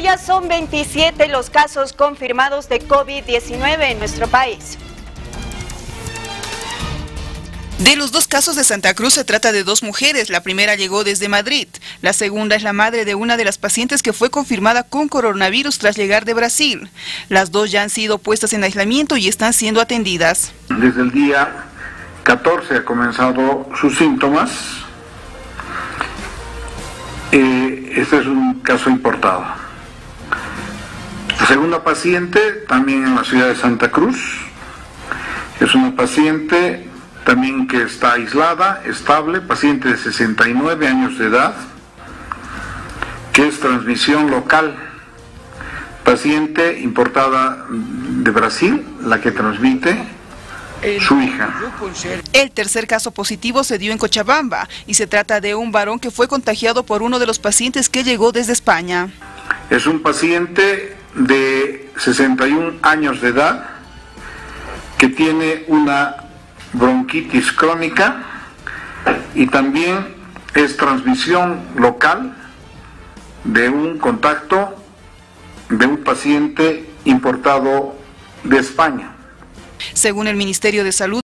ya son 27 los casos confirmados de COVID-19 en nuestro país. De los dos casos de Santa Cruz se trata de dos mujeres. La primera llegó desde Madrid. La segunda es la madre de una de las pacientes que fue confirmada con coronavirus tras llegar de Brasil. Las dos ya han sido puestas en aislamiento y están siendo atendidas. Desde el día 14 ha comenzado sus síntomas. Eh, este es un caso importado. Segunda paciente, también en la ciudad de Santa Cruz, es una paciente también que está aislada, estable, paciente de 69 años de edad, que es transmisión local, paciente importada de Brasil, la que transmite su hija. El tercer caso positivo se dio en Cochabamba y se trata de un varón que fue contagiado por uno de los pacientes que llegó desde España. Es un paciente de 61 años de edad que tiene una bronquitis crónica y también es transmisión local de un contacto de un paciente importado de España. Según el Ministerio de Salud,